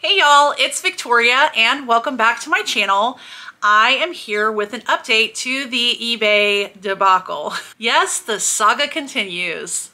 Hey y'all, it's Victoria and welcome back to my channel. I am here with an update to the eBay debacle. Yes, the saga continues.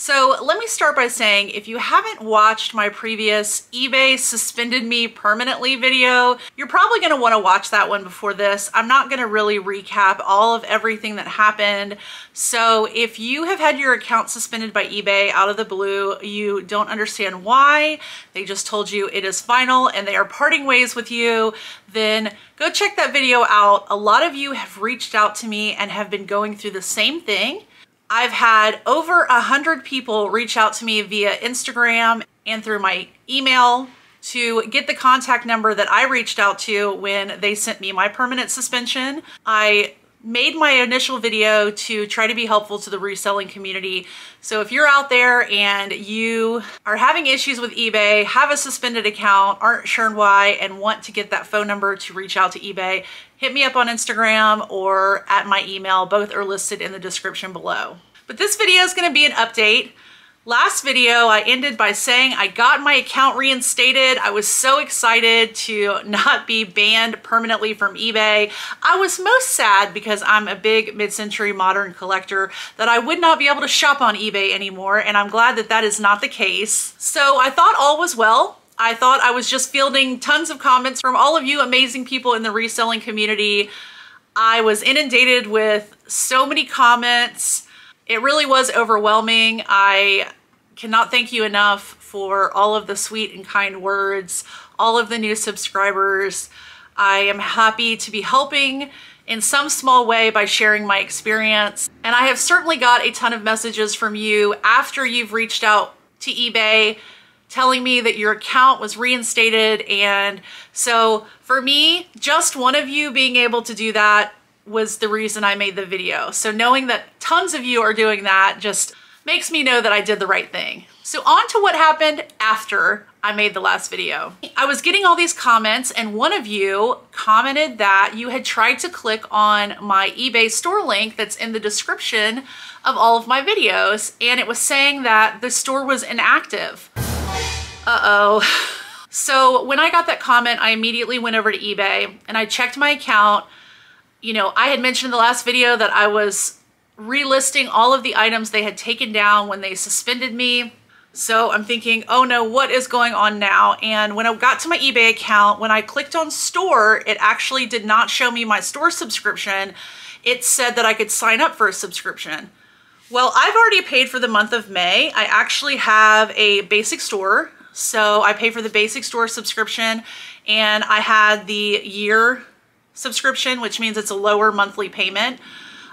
So let me start by saying if you haven't watched my previous eBay suspended me permanently video, you're probably going to want to watch that one before this. I'm not going to really recap all of everything that happened. So if you have had your account suspended by eBay out of the blue, you don't understand why, they just told you it is final and they are parting ways with you, then go check that video out. A lot of you have reached out to me and have been going through the same thing. I've had over a hundred people reach out to me via Instagram and through my email to get the contact number that I reached out to when they sent me my permanent suspension. I made my initial video to try to be helpful to the reselling community. So if you're out there and you are having issues with eBay, have a suspended account, aren't sure why, and want to get that phone number to reach out to eBay, hit me up on Instagram or at my email. Both are listed in the description below. But this video is gonna be an update. Last video, I ended by saying I got my account reinstated. I was so excited to not be banned permanently from eBay. I was most sad because I'm a big mid-century modern collector that I would not be able to shop on eBay anymore, and I'm glad that that is not the case. So I thought all was well. I thought I was just fielding tons of comments from all of you amazing people in the reselling community. I was inundated with so many comments. It really was overwhelming. I cannot thank you enough for all of the sweet and kind words, all of the new subscribers. I am happy to be helping in some small way by sharing my experience. And I have certainly got a ton of messages from you after you've reached out to eBay telling me that your account was reinstated. And so for me, just one of you being able to do that was the reason I made the video. So knowing that tons of you are doing that just makes me know that I did the right thing. So on to what happened after I made the last video. I was getting all these comments and one of you commented that you had tried to click on my eBay store link that's in the description of all of my videos and it was saying that the store was inactive. Uh-oh. So when I got that comment, I immediately went over to eBay and I checked my account. You know, I had mentioned in the last video that I was relisting all of the items they had taken down when they suspended me. So I'm thinking, oh no, what is going on now? And when I got to my eBay account, when I clicked on store, it actually did not show me my store subscription. It said that I could sign up for a subscription. Well, I've already paid for the month of May. I actually have a basic store. So I pay for the basic store subscription and I had the year subscription, which means it's a lower monthly payment.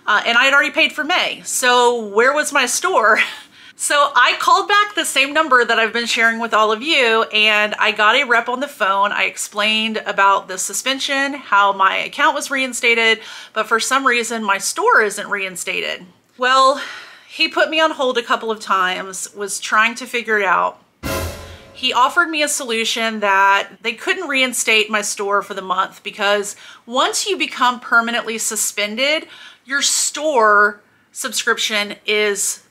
Uh, and I had already paid for May. So where was my store? So I called back the same number that I've been sharing with all of you and I got a rep on the phone. I explained about the suspension, how my account was reinstated, but for some reason my store isn't reinstated. Well, he put me on hold a couple of times, was trying to figure it out. He offered me a solution that they couldn't reinstate my store for the month because once you become permanently suspended, your store subscription is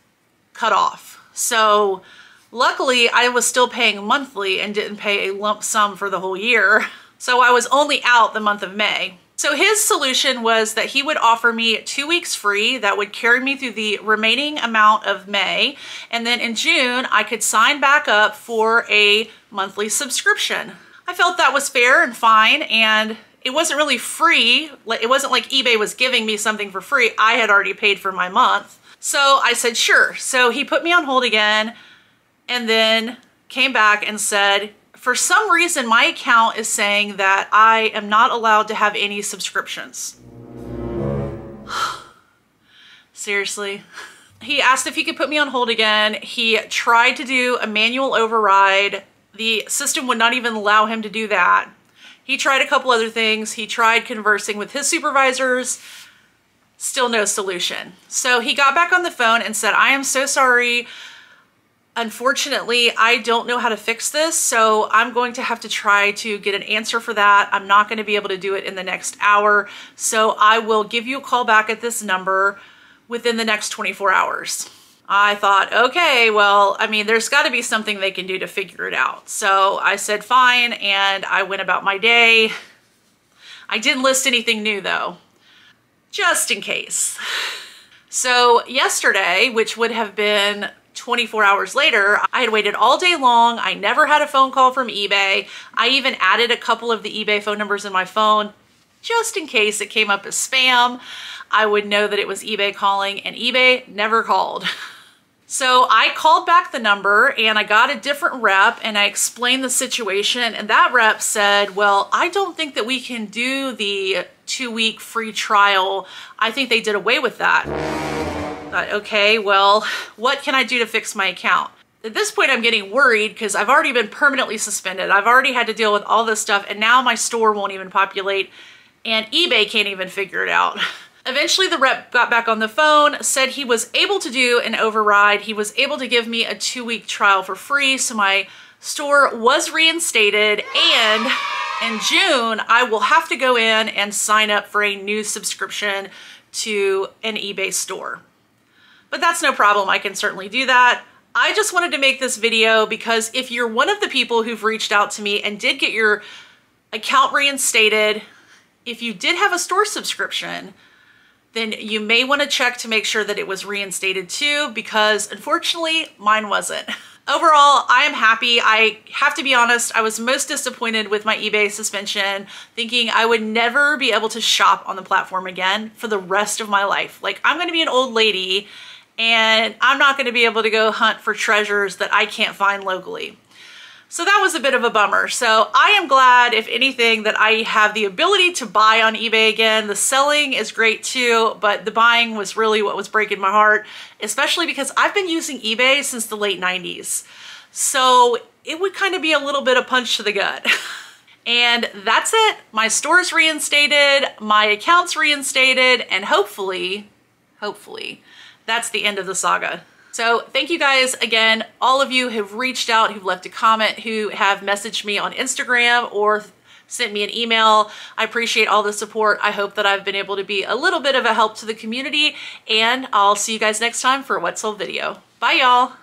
cut off. So luckily I was still paying monthly and didn't pay a lump sum for the whole year. So I was only out the month of May. So his solution was that he would offer me two weeks free that would carry me through the remaining amount of May. And then in June, I could sign back up for a monthly subscription. I felt that was fair and fine. And it wasn't really free. It wasn't like eBay was giving me something for free. I had already paid for my month. So I said, sure. So he put me on hold again and then came back and said, for some reason, my account is saying that I am not allowed to have any subscriptions. Seriously. He asked if he could put me on hold again. He tried to do a manual override. The system would not even allow him to do that. He tried a couple other things. He tried conversing with his supervisors. Still no solution. So he got back on the phone and said, I am so sorry. Unfortunately, I don't know how to fix this, so I'm going to have to try to get an answer for that. I'm not going to be able to do it in the next hour, so I will give you a call back at this number within the next 24 hours. I thought, okay, well, I mean, there's got to be something they can do to figure it out. So I said, fine, and I went about my day. I didn't list anything new though, just in case. So yesterday, which would have been 24 hours later, I had waited all day long. I never had a phone call from eBay. I even added a couple of the eBay phone numbers in my phone just in case it came up as spam. I would know that it was eBay calling and eBay never called. So I called back the number and I got a different rep and I explained the situation and that rep said, well, I don't think that we can do the two week free trial. I think they did away with that. Thought, okay, well, what can I do to fix my account? At this point, I'm getting worried because I've already been permanently suspended. I've already had to deal with all this stuff and now my store won't even populate and eBay can't even figure it out. Eventually the rep got back on the phone, said he was able to do an override. He was able to give me a two week trial for free. So my store was reinstated and in June, I will have to go in and sign up for a new subscription to an eBay store. But that's no problem. I can certainly do that. I just wanted to make this video because if you're one of the people who've reached out to me and did get your account reinstated, if you did have a store subscription, then you may want to check to make sure that it was reinstated too, because unfortunately mine wasn't. Overall, I am happy. I have to be honest, I was most disappointed with my eBay suspension, thinking I would never be able to shop on the platform again for the rest of my life. Like, I'm gonna be an old lady and I'm not gonna be able to go hunt for treasures that I can't find locally. So that was a bit of a bummer. So I am glad, if anything, that I have the ability to buy on eBay again. The selling is great too, but the buying was really what was breaking my heart, especially because I've been using eBay since the late 90s. So it would kind of be a little bit of punch to the gut. and that's it. My store's reinstated, my account's reinstated, and hopefully, hopefully, that's the end of the saga. So thank you guys again, all of you who've reached out, who've left a comment, who have messaged me on Instagram or sent me an email. I appreciate all the support. I hope that I've been able to be a little bit of a help to the community and I'll see you guys next time for a Sold video. Bye y'all.